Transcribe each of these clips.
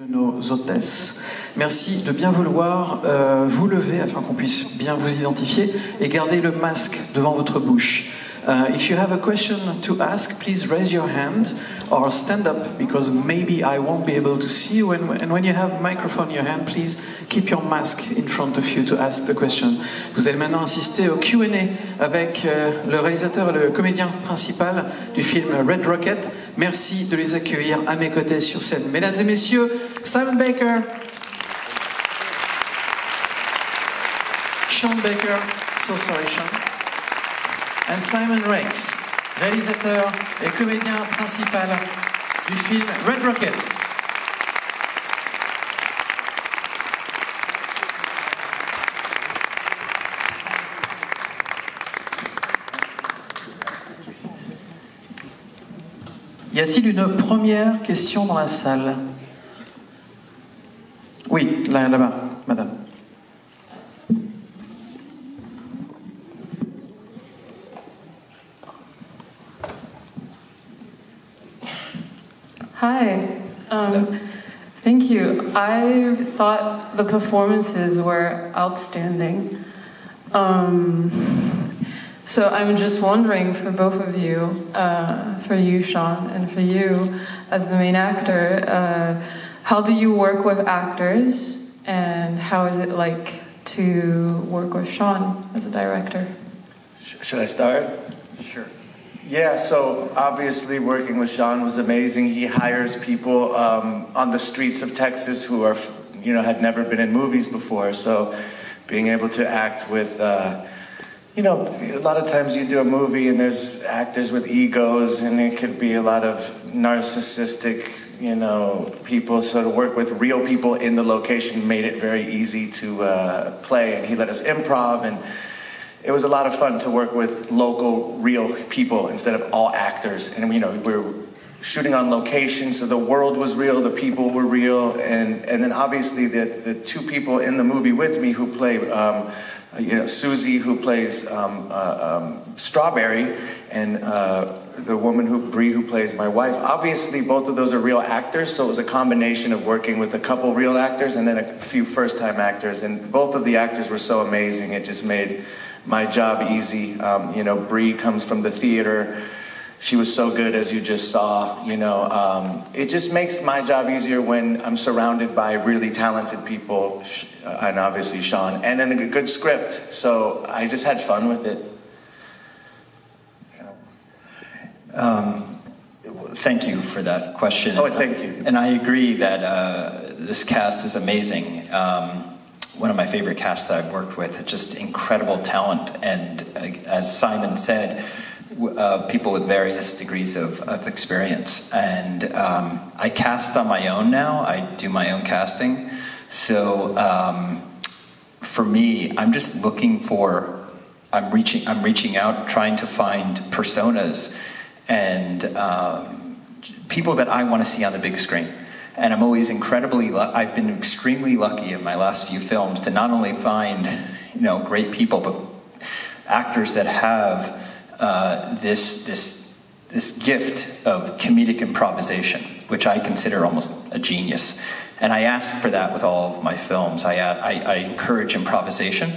de nos hôtesses. Merci de bien vouloir euh, vous lever afin qu'on puisse bien vous identifier et garder le masque devant votre bouche. Uh, if you have a question to ask, please raise your hand or stand up because maybe I won't be able to see you. And, and when you have microphone in your hand, please keep your mask in front of you to ask the question. Vous allez maintenant assister au Q&A avec euh, le réalisateur et le comédien principal du film Red Rocket. Merci de les accueillir à mes côtés sur scène. Mesdames et messieurs, Simon Baker, Sean Baker, so sorry Sean, and Simon Rex, réalisateur et comédien principal du film Red Rocket. Y a-t-il une première question dans la salle? Oui, là- là-bas, madame. Hi. Um, thank you. I thought the performances were outstanding. Um, so I'm just wondering for both of you, uh, for you, Sean, and for you as the main actor, uh, how do you work with actors, and how is it like to work with Sean as a director? Should I start? Sure. Yeah, so obviously working with Sean was amazing. He hires people um, on the streets of Texas who are, you know, had never been in movies before. So being able to act with, uh, you know, a lot of times you do a movie and there's actors with egos and it could be a lot of narcissistic, you know, people. So to work with real people in the location made it very easy to uh, play. And he let us improv and it was a lot of fun to work with local, real people instead of all actors. And you know, we were shooting on location, so the world was real, the people were real, and and then obviously the the two people in the movie with me who play. Um, you know, Susie, who plays um, uh, um, Strawberry, and uh, the woman who Bree, who plays my wife. Obviously, both of those are real actors, so it was a combination of working with a couple real actors and then a few first-time actors. And both of the actors were so amazing; it just made my job easy. Um, you know, Bree comes from the theater. She was so good, as you just saw. You know, um, it just makes my job easier when I'm surrounded by really talented people, and obviously Sean, and then a good script. So I just had fun with it. Um, thank you for that question. Oh, thank you. And I agree that uh, this cast is amazing. Um, one of my favorite casts that I've worked with. Just incredible talent, and uh, as Simon said, uh, people with various degrees of, of experience. And um, I cast on my own now. I do my own casting. So um, for me, I'm just looking for. I'm reaching. I'm reaching out, trying to find personas and um, people that I want to see on the big screen. And I'm always incredibly, I've been extremely lucky in my last few films to not only find, you know, great people, but actors that have uh, this this this gift of comedic improvisation, which I consider almost a genius. And I ask for that with all of my films. I I, I encourage improvisation.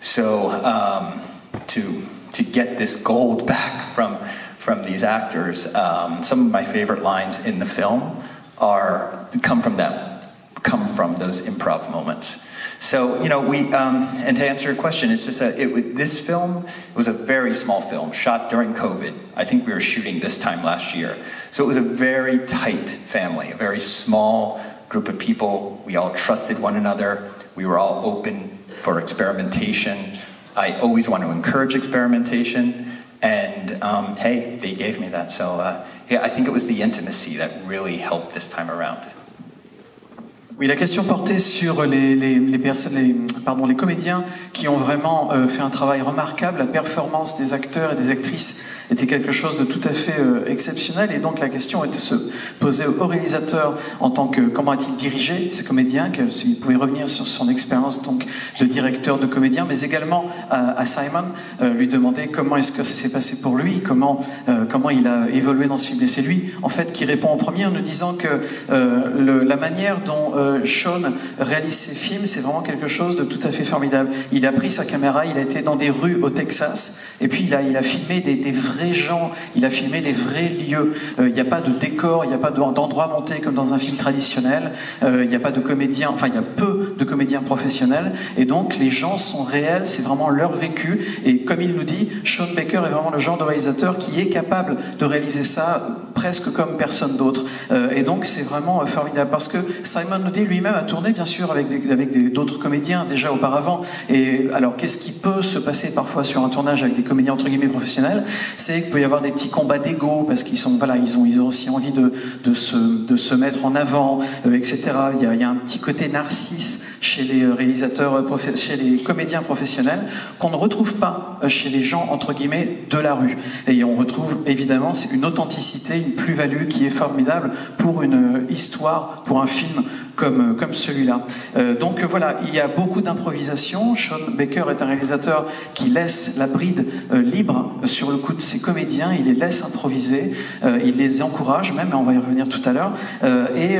So um, to to get this gold back from from these actors, um, some of my favorite lines in the film are come from them, come from those improv moments. So you know we um, and to answer your question, it's just that it this film was a very small film shot during COVID. I think we were shooting this time last year, so it was a very tight family, a very small group of people. We all trusted one another. We were all open for experimentation. I always want to encourage experimentation, and um, hey, they gave me that. So uh, yeah, I think it was the intimacy that really helped this time around. Oui, la question portait sur les, les, les les, pardon, les comédiens qui ont vraiment euh, fait un travail remarquable. La performance des acteurs et des actrices était quelque chose de tout à fait euh, exceptionnel. Et donc la question était se poser au réalisateur en tant que comment a-t-il dirigé ces comédiens, s'il pouvait revenir sur son expérience donc de directeur de comédien, mais également à, Simon euh, lui demander comment est-ce que ça s'est passé pour lui, comment euh, comment il a évolué dans ce film. Et c'est lui en fait qui répond en premier en nous disant que la manière dont Sean réalise ses films, c'est vraiment quelque chose de tout à fait formidable. Il a pris sa caméra, il a été dans des rues au Texas, et puis il a, il a filmé des, des vrais gens, il a filmé des vrais lieux. Il n'y a pas de décor, il n'y a pas d'endroit monté comme dans un film traditionnel, il n'y a pas de comédiens, enfin il y a peu de comédiens professionnels, et donc les gens sont réels, c'est vraiment leur vécu, et comme il nous dit, Sean Baker est vraiment le genre de réalisateur qui est capable de réaliser ça presque comme personne d'autre. et donc c'est vraiment formidable, parce que Simon dit lui-même a tourné bien sûr avec d'autres comédiens déjà auparavant, et alors qu'est-ce qui peut se passer parfois sur un tournage avec des comédiens entre guillemets professionnels? C'est qu'il peut y avoir des petits combats d'ego, parce qu'ils sont, voilà, ils ont, ils ont aussi envie de, de, se, de se mettre en avant, euh, etc. Il y, a, il y, a, un petit côté narcisse chez les réalisateurs, euh, chez les comédiens professionnels, qu'on ne retrouve pas euh, chez les gens, entre guillemets, de la rue. Et on retrouve évidemment une authenticité, plus-value qui est formidable pour une histoire, pour un film comme, comme celui-là. Euh, donc voilà, il y a beaucoup d'improvisation. Sean Baker est un réalisateur qui laisse la bride euh, libre sur le coup de ses comédiens, il les laisse improviser, euh, il les encourage même, on va y revenir tout à l'heure. et,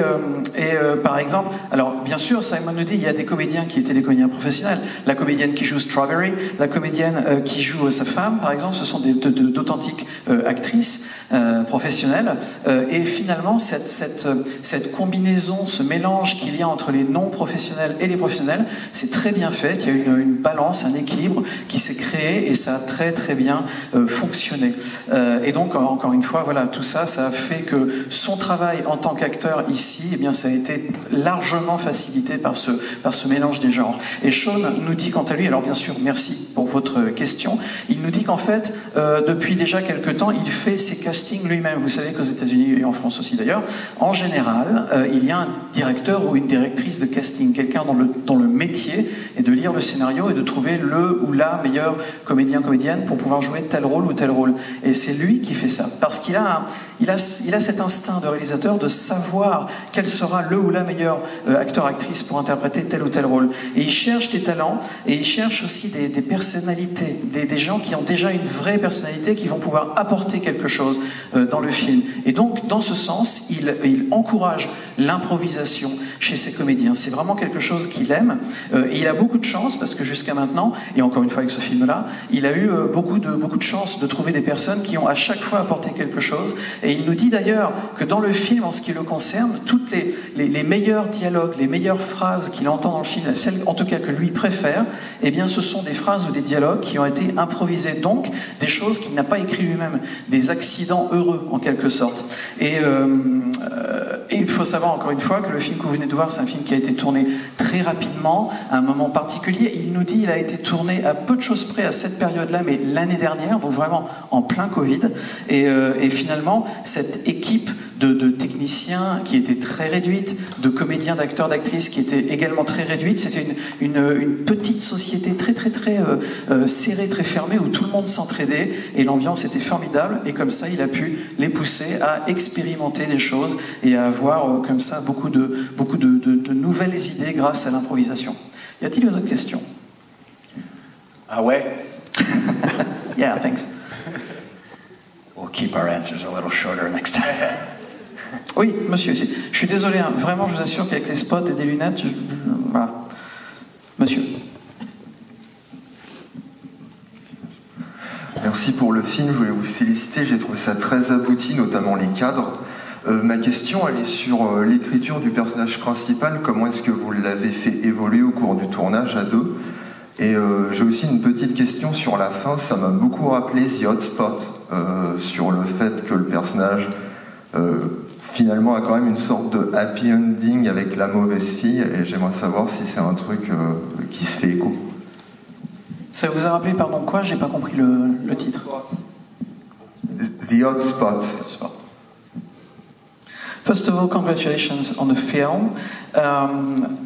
et par exemple, alors bien sûr, Simon nous dit, il y a des comédiens qui étaient des comédiens professionnels. La comédienne qui joue Strawberry, la comédienne qui joue sa femme, par exemple, ce sont d'authentiques actrices professionnelles. et finalement, cette, cette, cette combinaison, ce mélange qu'il y a entre les non-professionnels et les professionnels, c'est très bien fait. Il y a une, balance, un équilibre qui s'est créé et ça a très très bien euh, fonctionné. Euh, et donc, encore une fois, voilà, tout ça, ça a fait que son travail en tant qu'acteur ici, eh bien, ça a été largement facilité par ce, par ce mélange des genres. Et Sean nous dit quant à lui, alors bien sûr, merci pour votre question, il nous dit qu'en fait, euh, depuis déjà quelques temps, il fait ses castings lui-même. Vous savez qu'aux États-Unis et en France aussi d'ailleurs, en général, il y a un directeur ou une directrice de casting, quelqu'un dont le, dont le métier est de lire le scénario et de trouver le ou la meilleure comédien, comédienne pour pouvoir jouer tel rôle ou tel rôle. Et c'est lui qui fait ça, parce qu'il a un, il a, il a cet instinct de réalisateur de savoir quel sera le ou la meilleure euh, acteur-actrice pour interpréter tel ou tel rôle. Et il cherche des talents et il cherche aussi des, personnalités, des, des, gens qui ont déjà une vraie personnalité, qui vont pouvoir apporter quelque chose euh, dans le film. Et donc, dans ce sens, il, il encourage l'improvisation chez ses comédiens. C'est vraiment quelque chose qu'il aime. Euh, et il a beaucoup de chance parce que jusqu'à maintenant, et encore une fois avec ce film-là, il a eu beaucoup de, beaucoup de chance de trouver des personnes qui ont à chaque fois apporté quelque chose. Il nous dit d'ailleurs que dans le film, en ce qui le concerne, toutes les, les, meilleurs dialogues, les meilleures phrases qu'il entend dans le film, celles en tout cas que lui préfère, eh bien ce sont des phrases ou des dialogues qui ont été improvisés. Donc des choses qu'il n'a pas écrit lui-même, des accidents heureux en quelque sorte. Et, euh, et il faut savoir encore une fois que le film que vous venez de voir, c'est un film qui a été tourné très rapidement, à un moment particulier. Il nous dit il a été tourné à peu de choses près à cette période-là, mais l'année dernière, donc vraiment en plein Covid. Et, euh, finalement, cette équipe de, techniciens qui était très réduite, de comédiens, d'acteurs, d'actrices qui était également très réduite. C'était une, petite société très très très euh, euh, serrée, très fermée, où tout le monde s'entraidait et l'ambiance était formidable. Et comme ça, il a pu les pousser à expérimenter des choses et à avoir comme ça beaucoup de, beaucoup de, nouvelles idées à l'improvisation. Y a-t-il une autre question? Ah ouais? Yeah, thanks. We'll keep our answers a little shorter next time. Oui, monsieur. Je suis désolé, hein. vraiment, je vous assure qu'avec les spots et des lunettes, je... voilà. Monsieur. Merci pour le film, je voulais vous féliciter, j'ai trouvé ça très abouti, notamment les cadres. Euh, ma question, elle est sur euh, l'écriture du personnage principal, comment est-ce que vous l'avez fait évoluer au cours du tournage à deux? Et euh, j'ai aussi une petite question sur la fin, ça m'a beaucoup rappelé The Hotspot, sur le fait que le personnage finalement a quand même une sorte de happy ending avec la mauvaise fille et j'aimerais savoir si c'est un truc qui se fait écho. Ça vous a rappelé, pardon, quoi? J'ai pas compris le, le, titre. The Hot Spot. First of all, congratulations on the film. Um,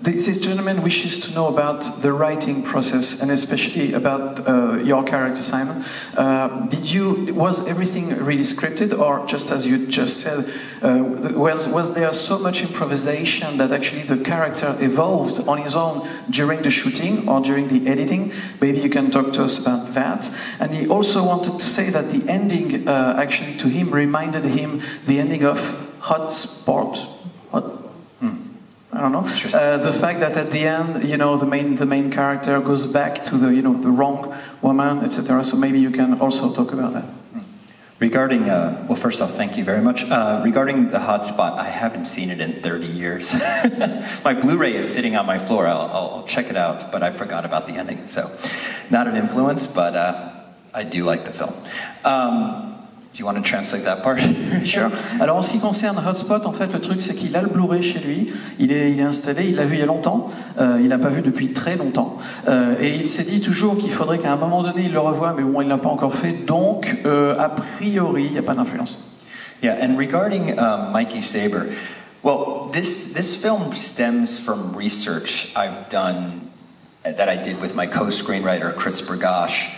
This gentleman wishes to know about the writing process and especially about uh, your character, Simon. Uh, did you was everything really scripted, or just as you just said, uh, was was there so much improvisation that actually the character evolved on his own during the shooting or during the editing? Maybe you can talk to us about that. And he also wanted to say that the ending uh, actually to him reminded him the ending of Hot Spot. I don't know. Uh, the fact that at the end, you know, the main the main character goes back to the you know the wrong woman, etc. So maybe you can also talk about that. Regarding, uh, well, first off, thank you very much. Uh, regarding the hotspot, I haven't seen it in 30 years. my Blu-ray is sitting on my floor. I'll, I'll, I'll, check it out, but I forgot about the ending. So, not an influence, but uh, I do like the film. Um, Do you want to translate that part? sure. Alors en ce qui concerne Hotspot, en fait, le truc c'est qu'il a le Blu-ray chez lui. Il est, il est installé, il l'a vu il y a longtemps. Euh, il n'a pas vu depuis très longtemps. Euh, et il s'est dit toujours qu'il faudrait qu'à un moment donné il le revoie, mais bon, il l'a pas encore fait. Donc, euh, a priori, il n'y a pas d'influence. Yeah, and regarding um, Mikey Saber, well, this this film stems from research I've done that I did with my co-screenwriter Chris Bergosh.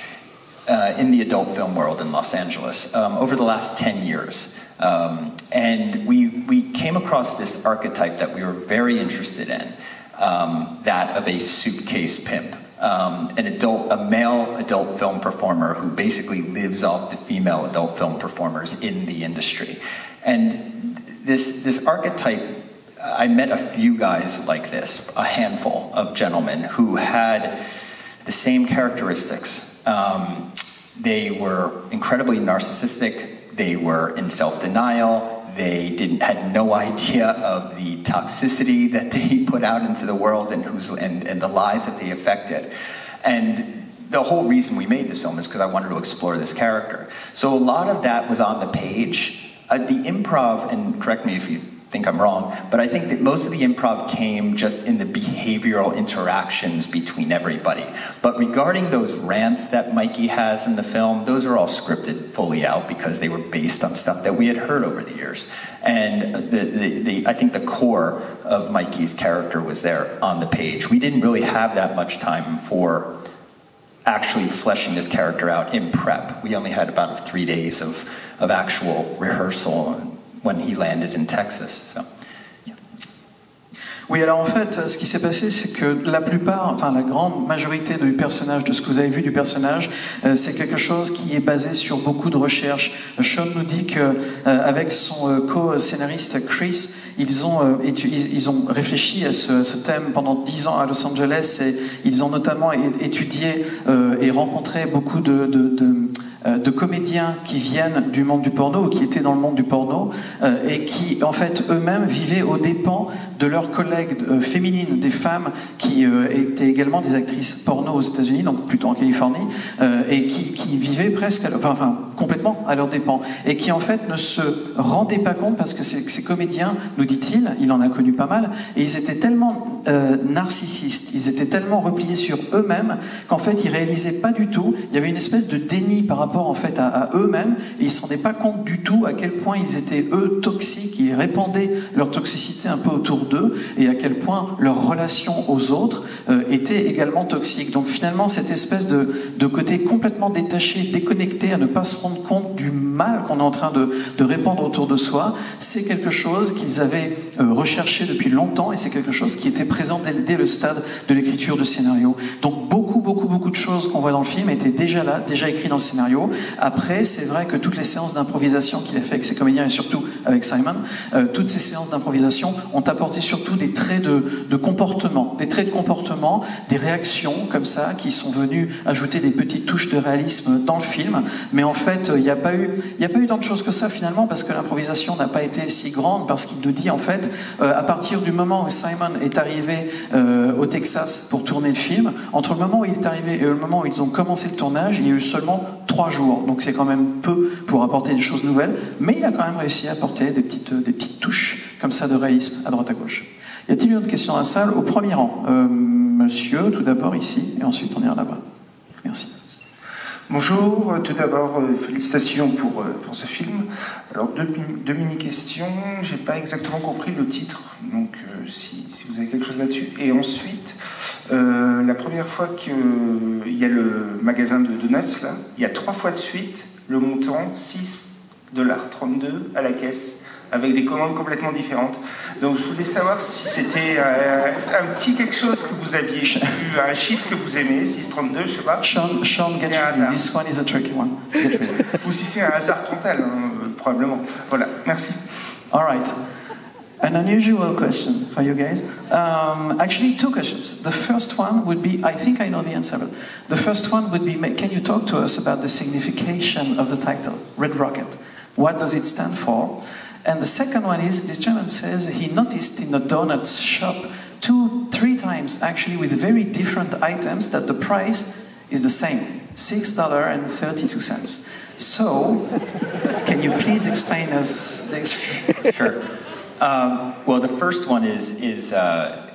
Uh, in the adult film world in Los Angeles um, over the last 10 years. Um, and we, we came across this archetype that we were very interested in um, that of a suitcase pimp. Um, an adult, a male adult film performer who basically lives off the female adult film performers in the industry. And this, this archetype I met a few guys like this, a handful of gentlemen who had the same characteristics. Um, they were incredibly narcissistic. They were in self-denial. They didn't had no idea of the toxicity that they put out into the world and who's and, and the lives that they affected. And the whole reason we made this film is because I wanted to explore this character. So a lot of that was on the page. Uh, the improv, and correct me if you think I'm wrong, but I think that most of the improv came just in the behavioral interactions between everybody. But regarding those rants that Mikey has in the film, those are all scripted fully out because they were based on stuff that we had heard over the years. And the, the, the, I think the core of Mikey's character was there on the page. We didn't really have that much time for actually fleshing this character out in prep. We only had about three days of, of actual rehearsal when he landed in Texas. Oui, alors en fait, ce qui s'est passé, c'est que la plupart, enfin la grande majorité du personnage, de ce que vous avez vu du personnage, euh, c'est quelque chose qui est basé sur beaucoup de recherches. Sean nous dit qu'avec euh, avec son euh, co-scénariste Chris, ils ont, ils ont réfléchi à ce, thème pendant dix ans à Los Angeles et ils ont notamment étudié et rencontré beaucoup de, comédiens qui viennent du monde du porno ou qui étaient dans le monde du porno et qui en fait eux-mêmes vivaient aux dépens de leurs collègues euh, féminines, des femmes qui euh, étaient également des actrices porno aux États-Unis, donc plutôt en Californie, euh, et qui, vivaient presque, enfin, complètement à leurs dépens, et qui en fait ne se rendaient pas compte parce que ces, ces comédiens, nous dit-il, il en a connu pas mal, et ils étaient tellement narcissistes, ils étaient tellement repliés sur eux-mêmes qu'en fait ils réalisaient pas du tout. Il y avait une espèce de déni par rapport en fait à, eux-mêmes, et ils se rendaient pas compte du tout à quel point ils étaient eux toxiques, ils répandaient leur toxicité un peu autour d'eux et à quel point leur relation aux autres euh, était également toxique. Donc finalement, cette espèce de, côté complètement détaché, déconnecté, à ne pas se rendre compte du mal qu'on est en train de, de, répandre autour de soi, c'est quelque chose qu'ils avaient euh, recherché depuis longtemps et c'est quelque chose qui était présent dès, dès le stade de l'écriture de scénario. Donc beaucoup, beaucoup, beaucoup de choses qu'on voit dans le film étaient déjà là, déjà écrites dans le scénario. Après, c'est vrai que toutes les séances d'improvisation qu'il a fait avec ses comédiens et surtout avec Simon, euh, toutes ces séances d'improvisation ont apporté surtout des traits de, comportement, des traits de comportement, des réactions comme ça qui sont venues ajouter des petites touches de réalisme dans le film. Mais en fait, il n'y a pas eu, il a tant de choses que ça finalement parce que l'improvisation n'a pas été si grande parce qu'il nous dit en fait, euh, à partir du moment où Simon est arrivé euh, au Texas pour tourner le film, entre le moment où il est arrivé et le moment où ils ont commencé le tournage, il y a eu seulement trois jours. Donc c'est quand même peu pour apporter des choses nouvelles, mais il a quand même réussi à apporter des petites, touches comme ça de réalisme à droite à gauche. Y a-t-il une autre question dans la salle Au premier rang? Euh, monsieur, tout d'abord ici, et ensuite on ira là-bas. Merci. Bonjour, tout d'abord euh, félicitations pour, euh, pour ce film. Alors deux, mini-questions, j'ai pas exactement compris le titre, donc si, si, vous avez quelque chose là-dessus. Et ensuite, euh, la première fois qu'il y a le magasin de donuts, là, il y a trois fois de suite le montant 6,32$ à la caisse avec des commandes complètement différentes. Donc je voulais savoir si c'était euh, un petit quelque chose que vous aviez eu, un chiffre que vous aimez, 632, je sais pas. Sean, Sean get ready. This one is a tricky one. Ou si c'est un hasard total, hein, probablement. Voilà, merci. All right. An unusual question for you guys. Um, actually, two questions. The first one would be I think I know the answer, but the first one would be can you talk to us about the signification of the title, Red Rocket? What does it stand for? And the second one is this gentleman says he noticed in the donuts shop two, three times actually with very different items that the price is the same $6.32. So, can you please explain us this? Sure. Um, well, the first one is, is uh,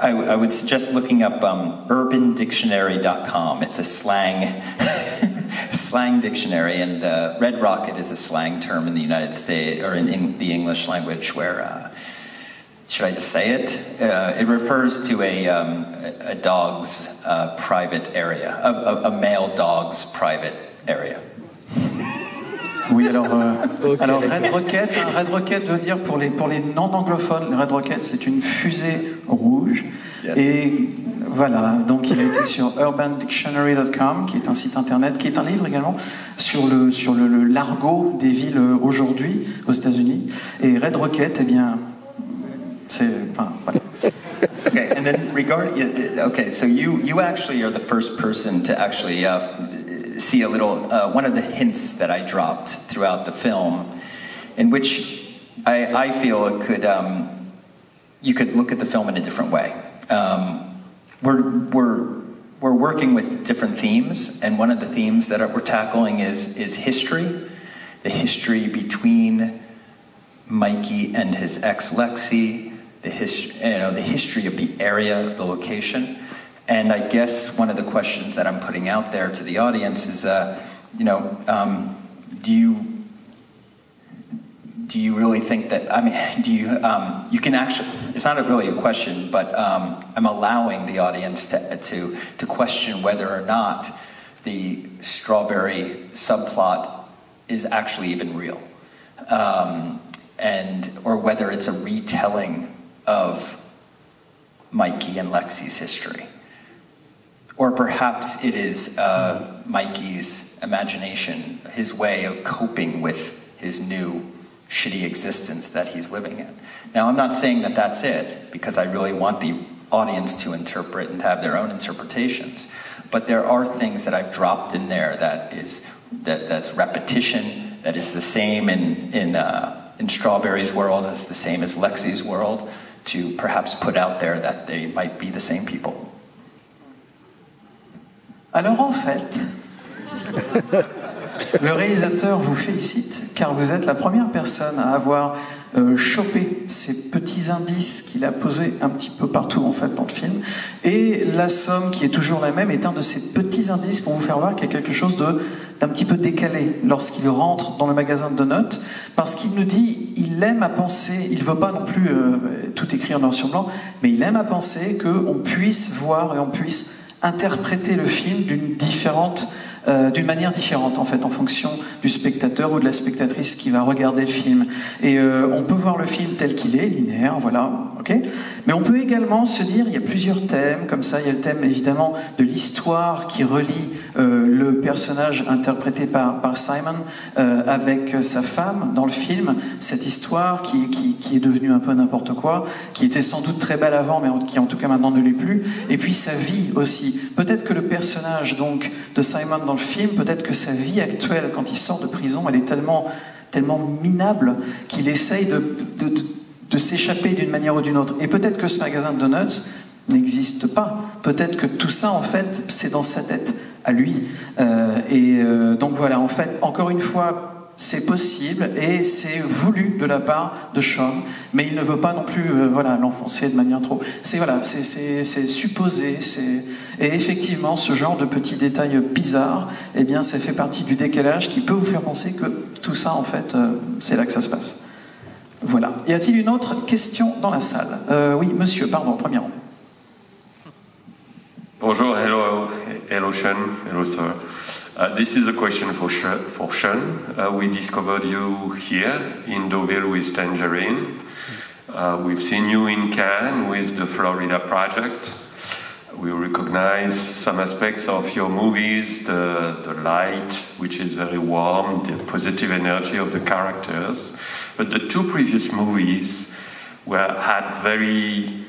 I, I, would suggest looking up um, urbandictionary.com. It's a slang slang dictionary, and uh, red rocket is a slang term in the United States or in, in the English language where. Uh, should I just say it? Uh, it refers to a, um, a dog's uh, private area, a, a, a, male dog's private area. Oui, alors, euh, okay. alors Red Rocket, Red Rocket veut dire pour les, pour les non-anglophones, Red Rocket c'est une fusée rouge. Et Voilà, donc il a été sur urbandictionary.com, qui est un site internet, qui est un livre également sur le, sur le, le l'argot des villes aujourd'hui aux États-Unis. Et Red Rocket, eh bien, c'est. Enfin, voilà. Okay, and then regard. Okay, so you you actually are the first person to actually uh, see a little uh, one of the hints that I dropped throughout the film, in which I, I feel it could um, you could look at the film in a different way. Um, we're, we're, we're working with different themes, and one of the themes that we're tackling is, is history, the history between Mikey and his ex Lexi, the, his, you know, the history of the area, the location. And I guess one of the questions that I'm putting out there to the audience is, uh, you know, um, do you do you really think that i mean do you um, you can actually it's not a really a question but um, i'm allowing the audience to, to, to question whether or not the strawberry subplot is actually even real. Um, and or whether it's a retelling of mikey and lexi's history or perhaps it is uh, mikey's imagination his way of coping with his new shitty existence that he's living in. Now, I'm not saying that that's it, because I really want the audience to interpret and have their own interpretations. But there are things that I've dropped in there that is that, that's repetition, that is the same in in uh, in Strawberry's world as the same as Lexi's world, to perhaps put out there that they might be the same people. Alors en fait, Le réalisateur vous félicite car vous êtes la première personne à avoir euh, chopé ces petits indices qu'il a posés un petit peu partout en fait dans le film. Et la somme qui est toujours la même est un de ces petits indices pour vous faire voir qu'il y a quelque chose d'un petit peu décalé lorsqu'il rentre dans le magasin de notes, parce qu'il nous dit, il aime à penser, il ne veut pas non plus euh, tout écrire noir sur blanc, mais il aime à penser qu'on puisse voir et on puisse interpréter le film d'une différente euh, d'une manière différente en fait en fonction du spectateur ou de la spectatrice qui va regarder le film. Et euh, on peut voir le film tel qu'il est, linéaire, voilà, ok. Mais on peut également se dire, il y a plusieurs thèmes comme ça. Il y a le thème évidemment de l'histoire qui relie euh, le personnage interprété par, par Simon avec sa femme dans le film. Cette histoire qui, qui, qui est devenue un peu n'importe quoi, qui était sans doute très belle avant, mais qui en tout cas maintenant ne l'est plus. Et puis sa vie aussi. Peut-être que le personnage donc de Simon dans le film, peut-être que sa vie actuelle, quand il sort de prison, elle est tellement, tellement minable qu'il essaye de, de, s'échapper d'une manière ou d'une autre. Et peut-être que ce magasin de donuts n'existe pas. Peut-être que tout ça, en fait, c'est dans sa tête à lui. Euh, et euh, donc voilà, en fait, encore une fois, c'est possible et c'est voulu de la part de Sean, mais il ne veut pas non plus euh, voilà, l'enfoncer de manière trop. C'est voilà, c'est supposé, et effectivement ce genre de petits détails bizarres, eh bien ça fait partie du décalage qui peut vous faire penser que tout ça en fait, euh, c'est là que ça se passe. Voilà. Y a-t-il une autre question dans la salle? Euh, Oui, monsieur, pardon, premier rang. Bonjour, hello, hello Sean, hello sir. Uh, this is a question for, for Sean. Uh, we discovered you here in Deauville with Tangerine. Uh, we've seen you in Cannes with the Florida Project. We recognize some aspects of your movies, the, the light, which is very warm, the positive energy of the characters. But the two previous movies were, had very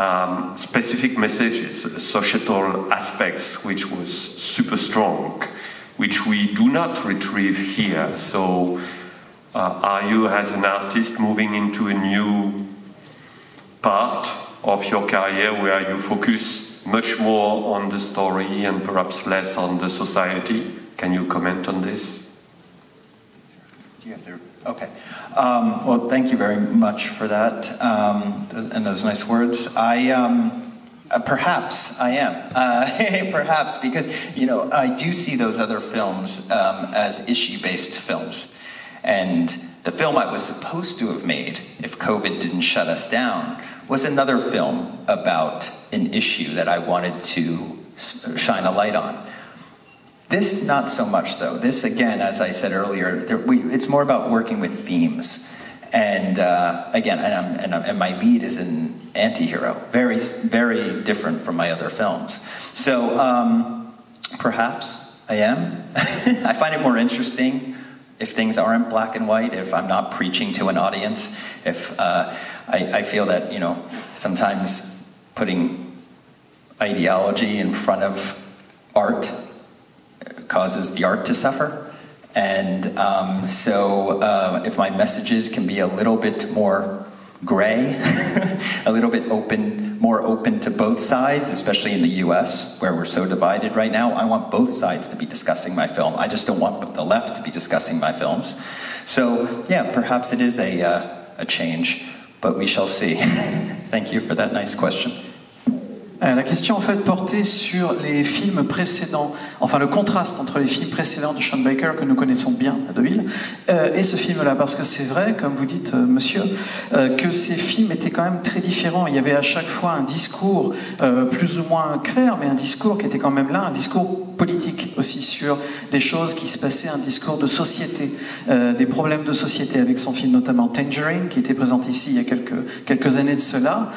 um, specific messages, societal aspects, which was super strong, which we do not retrieve here. So, uh, are you, as an artist, moving into a new part of your career where you focus much more on the story and perhaps less on the society? Can you comment on this? Do you have? Okay. Um, well, thank you very much for that um, and those nice words. I. Um, uh, perhaps I am. Uh, perhaps because you know I do see those other films um, as issue-based films, and the film I was supposed to have made, if COVID didn't shut us down, was another film about an issue that I wanted to shine a light on. This, not so much so. This, again, as I said earlier, there, we, it's more about working with themes. And uh, again, and, and, and, my lead is an anti-hero, very, very different from my other films. So um, perhaps I am. I find it more interesting if things aren't black and white, if I'm not preaching to an audience, if uh, I, I feel that, you know, sometimes putting ideology in front of art causes the art to suffer. And um, so, uh, if my messages can be a little bit more gray, a little bit open, more open to both sides, especially in the US, where we're so divided right now, I want both sides to be discussing my film. I just don't want the left to be discussing my films. So, yeah, perhaps it is a, uh, a change, but we shall see. Thank you for that nice question. Euh, la question en fait portait sur les films précédents, enfin le contraste entre les films précédents de Sean Baker que nous connaissons bien à Deauville euh, et ce film-là, parce que c'est vrai, comme vous dites, euh, monsieur, euh, que ces films étaient quand même très différents. Il y avait à chaque fois un discours plus ou moins clair, mais un discours qui était quand même là, un discours politique aussi sur des choses qui se passaient, un discours de société, des problèmes de société avec son film notamment Tangerine, qui était présenté ici il y a quelques années de cela,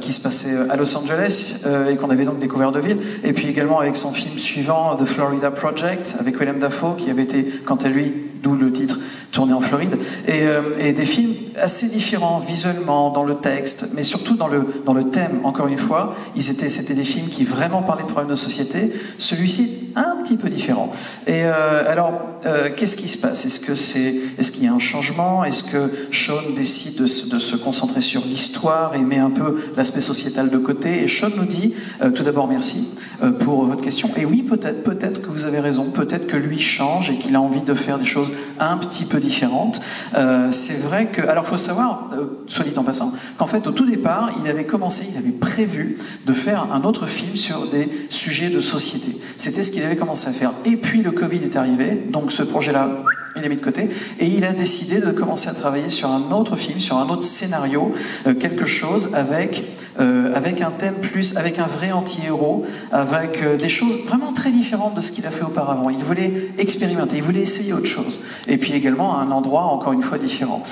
qui se passait à Los Angeles euh, et qu'on avait donc découvert de ville. Et puis également avec son film suivant, The Florida Project, avec Willem Dafoe, qui avait été, quant à lui, d'où le titre, tourné en Floride. Et, euh, et, des films assez différents visuellement, dans le texte, mais surtout dans le, dans le thème, encore une fois. Ils étaient, c'était des films qui vraiment parlaient de problèmes de société. Celui-ci, un petit peu différent. Et euh, alors, euh, qu'est-ce qui se passe? Est-ce que c'est, est-ce qu'il y a un changement? Est-ce que Sean décide de se, de se concentrer sur l'histoire et met un peu l'aspect sociétal de côté? Et Sean nous dit, euh, tout d'abord, merci pour votre question. Et oui, peut-être, peut-être que vous avez raison. Peut-être que lui change et qu'il a envie de faire des choses un petit peu différentes. Euh, c'est vrai que, alors, faut savoir, euh, soit dit en passant, qu'en fait, au tout départ, il avait commencé, il avait prévu de faire un autre film sur des sujets de société. C'était ce qu'il avait commencé à faire. Et puis le Covid est arrivé, donc ce projet-là, il est mis de côté, et il a décidé de commencer à travailler sur un autre film, sur un autre scénario, euh, quelque chose avec, euh, avec un thème plus, avec un vrai anti-héros, avec des choses vraiment très différentes de ce qu'il a fait auparavant. Il voulait expérimenter, il voulait essayer autre chose. Et puis également un endroit encore une fois différent.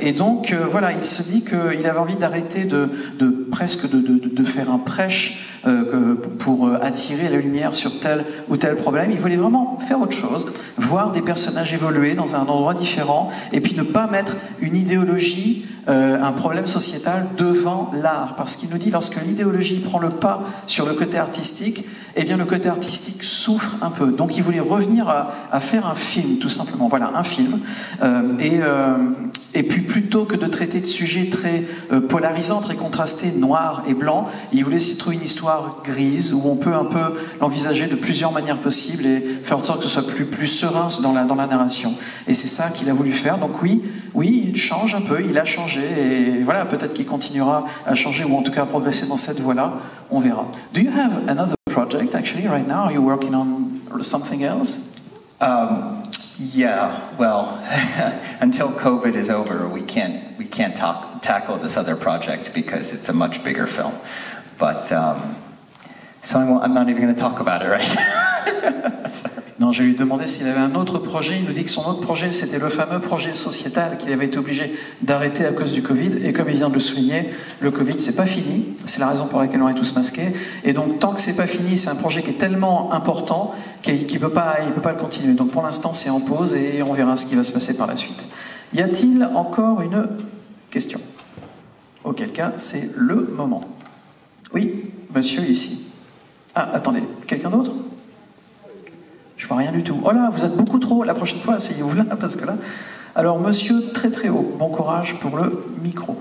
Et donc voilà, il se dit qu'il avait envie d'arrêter de, presque de, faire un prêche euh, pour euh, attirer la lumière sur tel ou tel problème. Il voulait vraiment faire autre chose, voir des personnages évoluer dans un endroit différent, et puis ne pas mettre une idéologie euh, un problème sociétal devant l'art. Parce qu'il nous dit, lorsque l'idéologie prend le pas sur le côté artistique, eh bien le côté artistique souffre un peu. Donc il voulait revenir à, faire un film, tout simplement. Voilà, un film. Et, et puis plutôt que de traiter de sujets très euh, polarisants, très contrastés, noirs et blancs, il voulait s'y trouver une histoire grise où on peut un peu l'envisager de plusieurs manières possibles et faire en sorte que ce soit plus, plus serein dans la, dans la narration. Et c'est ça qu'il a voulu faire. Donc oui, oui, il change un peu, il a changé et voilà, peut-être qu'il continuera à changer ou en tout cas à progresser dans cette voie-là. On verra. Do you have another project actually right now? Are you working on something else? Um, Yeah, well, until COVID is over, we can't we can't talk, tackle this other project because it's a much bigger film. But um, so I won't- I'm not even going to talk about it right. Non, je lui ai demandé s'il avait un autre projet. Il nous dit que son autre projet, c'était le fameux projet sociétal qu'il avait été obligé d'arrêter à cause du Covid. Et comme il vient de le souligner, le Covid, c'est pas fini. C'est la raison pour laquelle on est tous masqués. Et donc, tant que c'est pas fini, c'est un projet qui est tellement important qu'il ne peut, peut pas le continuer. Donc, pour l'instant, c'est en pause et on verra ce qui va se passer par la suite. Y a-t-il encore une question? Auquel cas, c'est le moment. Oui, monsieur ici. Ah, attendez, quelqu'un d'autre? Je vois rien du tout. Oh là, vous êtes beaucoup trop. La prochaine fois, asseyez-vous là, parce que là. Alors, monsieur, très très haut. Bon courage pour le micro.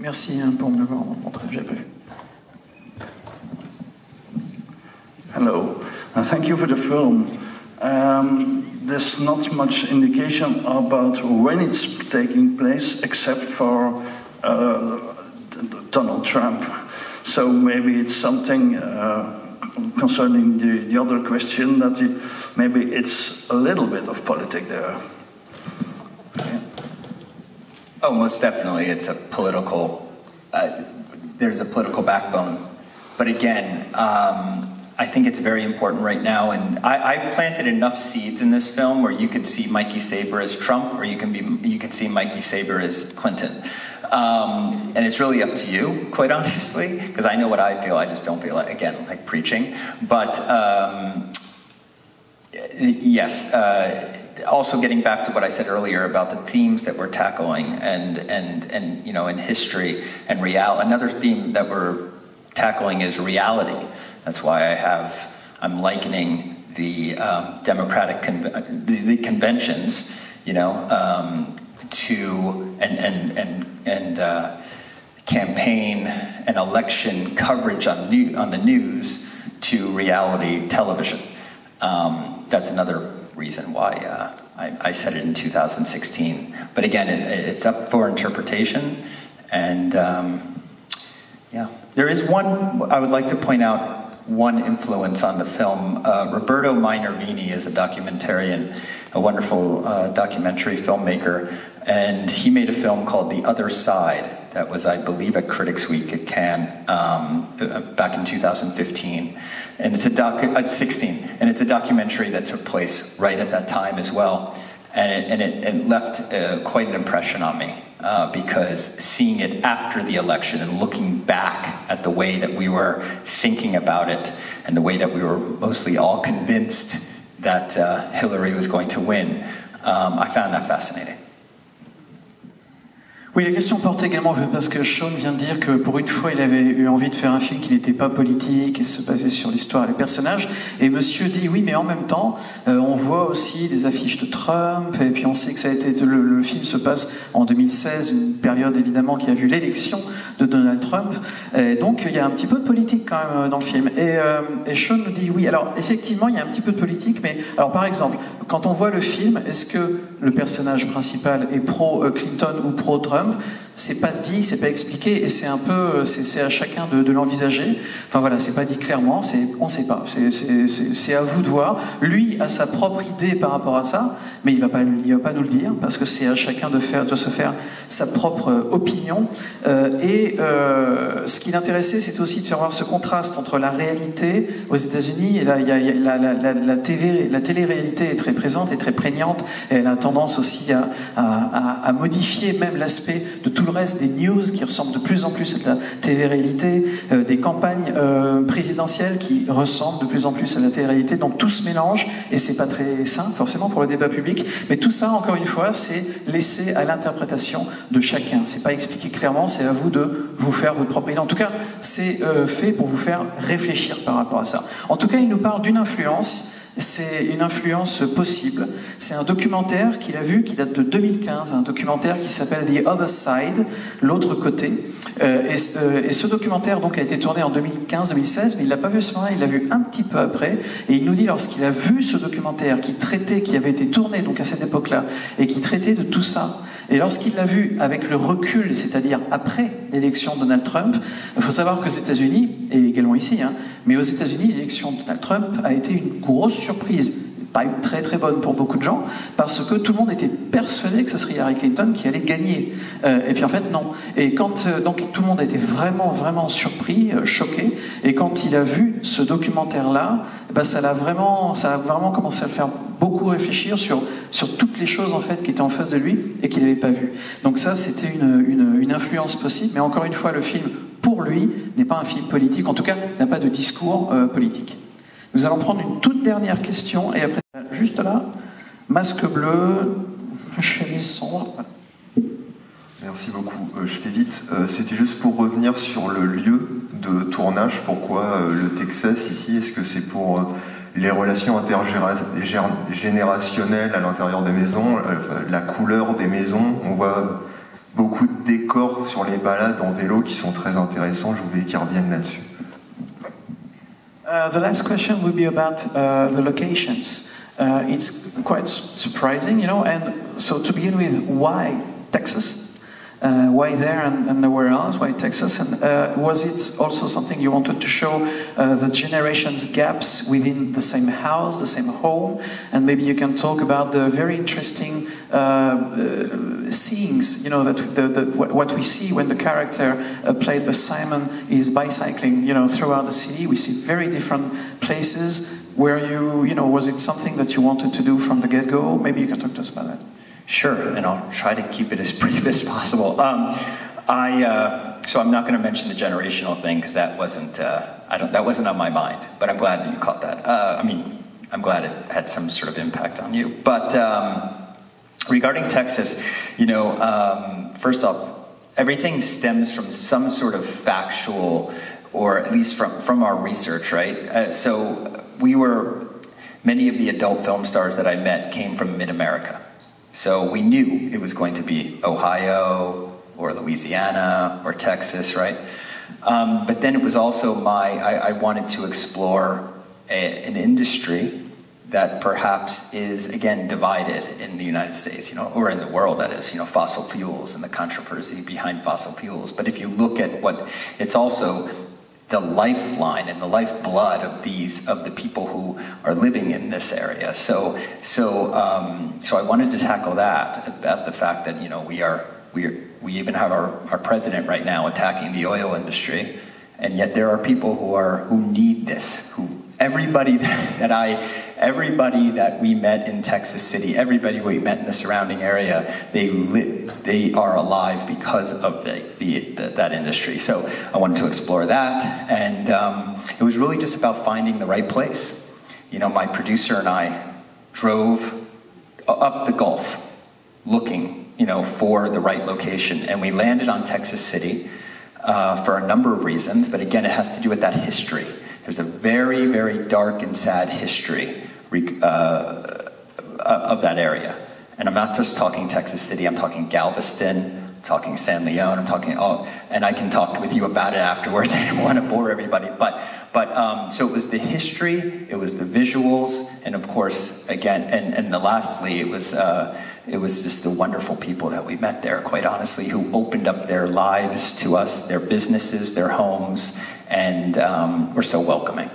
Merci hein, pour me l'avoir montré, j'ai pas vu. Hello, uh, thank you for the film. Um, there's not much indication about when it's taking place, except for uh, Donald Trump. So maybe it's something uh, concerning the, the other question that it, maybe it's a little bit of politics there. Oh, most definitely, it's a political. Uh, there's a political backbone, but again, um, I think it's very important right now. And I, I've planted enough seeds in this film where you could see Mikey Saber as Trump, or you can be you can see Mikey Saber as Clinton. Um, and it's really up to you, quite honestly, because I know what I feel. I just don't feel like again like preaching, but. Um, Yes. Uh, also, getting back to what I said earlier about the themes that we're tackling, and and and you know, in history and real. Another theme that we're tackling is reality. That's why I have. I'm likening the um, democratic con- the, the conventions, you know, um, to and and and and. Uh, campaign and election coverage on, new, on the news to reality television. Um, that's another reason why uh, I, I said it in 2016. But again, it, it's up for interpretation. And um, yeah, there is one, I would like to point out one influence on the film. Uh, Roberto Minervini is a documentarian, a wonderful uh, documentary filmmaker, and he made a film called The Other Side that was, I believe, at Critics Week at Cannes um, uh, back in 2015. And it's a doc, uh, 16, and it's a documentary that took place right at that time as well. And it, and it, it left uh, quite an impression on me uh, because seeing it after the election and looking back at the way that we were thinking about it and the way that we were mostly all convinced that uh, Hillary was going to win, um, I found that fascinating. Oui, la question porte également parce que Sean vient de dire que pour une fois, il avait eu envie de faire un film qui n'était pas politique et se basait sur l'histoire et les personnages. Et Monsieur dit oui, mais en même temps, euh, on voit aussi des affiches de Trump et puis on sait que ça a été le, film se passe en 2016, une période évidemment qui a vu l'élection de Donald Trump. Donc il y a un petit peu de politique quand même euh, dans le film. Et, euh, et Sean nous dit oui. Alors effectivement, il y a un petit peu de politique, mais alors par exemple, quand on voit le film, est-ce que le personnage principal est pro Clinton ou pro Trump? Fund c'est pas dit, c'est pas expliqué, et c'est un peu, c'est à chacun de, l'envisager. Enfin voilà, c'est pas dit clairement, c'est, on sait pas. C'est à vous de voir. Lui a sa propre idée par rapport à ça, mais il va pas, il va pas nous le dire parce que c'est à chacun de faire, de se faire sa propre opinion. Euh, et euh, ce qui l'intéressait, c'était aussi de faire voir ce contraste entre la réalité aux États-Unis et là, la, la, télé-réalité est très présente et très prégnante, et elle a tendance aussi à, à modifier même l'aspect de tout le reste des news qui ressemblent de plus en plus à la télé-réalité, euh, des campagnes euh, présidentielles qui ressemblent de plus en plus à la télé-réalité. Donc tout se mélange et c'est pas très sain forcément pour le débat public. Mais tout ça, encore une fois, c'est laissé à l'interprétation de chacun. C'est pas expliqué clairement, c'est à vous de vous faire votre propre idée. En tout cas, c'est euh, fait pour vous faire réfléchir par rapport à ça. En tout cas, il nous parle d'une influence c'est une influence possible. C'est un documentaire qu'il a vu qui date de 2015, un documentaire qui s'appelle The Other Side, l'autre côté. Euh, et, euh, et, ce documentaire donc a été tourné en 2015-2016, mais il l'a pas vu ce moment il l'a vu un petit peu après. Et il nous dit lorsqu'il a vu ce documentaire qui traitait, qui avait été tourné donc à cette époque-là, et qui traitait de tout ça, Et lorsqu'il l'a vu avec le recul, c'est-à-dire après l'élection de Donald Trump, il faut savoir qu'aux États-Unis, et également ici, hein, mais aux États-Unis, l'élection de Donald Trump a été une grosse surprise pas une très très bonne pour beaucoup de gens, parce que tout le monde était persuadé que ce serait Hillary Clinton qui allait gagner. Euh, et puis en fait, non. Et quand euh, donc tout le monde était vraiment vraiment surpris, euh, choqué, et quand il a vu ce documentaire-là, bah, ça l'a vraiment, ça a vraiment commencé à le faire beaucoup réfléchir sur sur toutes les choses en fait qui étaient en face de lui et qu'il n'avait pas vues. Donc ça, c'était une, une influence possible. Mais encore une fois, le film pour lui n'est pas un film politique, en tout cas n'a pas de discours politique. Nous allons prendre une toute dernière question et après, juste là, masque bleu, chemise sombre. Merci beaucoup. Euh, je fais vite. Euh, c'était juste pour revenir sur le lieu de tournage. Pourquoi euh, le Texas ici Est-ce que c'est pour les relations intergénérationnelles à l'intérieur des maisons, la couleur des maisons On voit beaucoup de décors sur les balades en vélo qui sont très intéressants. Je voulais qu'ils reviennent là-dessus. Uh, the last question will be about uh, the locations. Uh, it's quite surprising, you know, and so to begin with, why Texas? Uh, why there and, and, nowhere else? Why Texas? And uh, was it also something you wanted to show uh, the generations gaps within the same house, the same home? And maybe you can talk about the very interesting uh, uh, scenes, you know, that the, the, what we see when the character uh, played by Simon is bicycling, you know, throughout the city. We see very different places. Where you, you know, was it something that you wanted to do from the get-go? Maybe you can talk to us about that. Sure, and I'll try to keep it as brief as possible. Um, I uh, so I'm not going to mention the generational thing because that wasn't uh, I don't that wasn't on my mind. But I'm glad that you caught that. Uh, I mean, I'm glad it had some sort of impact on you. But um, regarding Texas, you know, um, first off, everything stems from some sort of factual, or at least from from our research, right? Uh, so we were many of the adult film stars that I met came from Mid America. So we knew it was going to be Ohio or Louisiana or Texas, right? Um, but then it was also my, I, I wanted to explore a, an industry that perhaps is again divided in the United States, you know, or in the world that is, you know, fossil fuels and the controversy behind fossil fuels. But if you look at what it's also the lifeline and the lifeblood of these of the people who are living in this area. So so um, so I wanted to tackle that about the fact that you know we are we are, we even have our, our president right now attacking the oil industry, and yet there are people who are who need this who everybody that I, everybody that we met in Texas City, everybody we met in the surrounding area, they li- they are alive because of the, the, the, that industry. So I wanted to explore that, and um, it was really just about finding the right place. You know, my producer and I drove up the Gulf looking, you know, for the right location, and we landed on Texas City. Uh, for a number of reasons, but again, it has to do with that history there's a very, very dark and sad history uh, of that area. And I'm not just talking Texas City, I'm talking Galveston, I'm talking San Leone, I'm talking, oh, and I can talk with you about it afterwards. I don't want to bore everybody. But, but um, so it was the history, it was the visuals, and of course, again, and, and the lastly, it was, uh, it was just the wonderful people that we met there, quite honestly, who opened up their lives to us, their businesses, their homes, and um, we're so welcoming.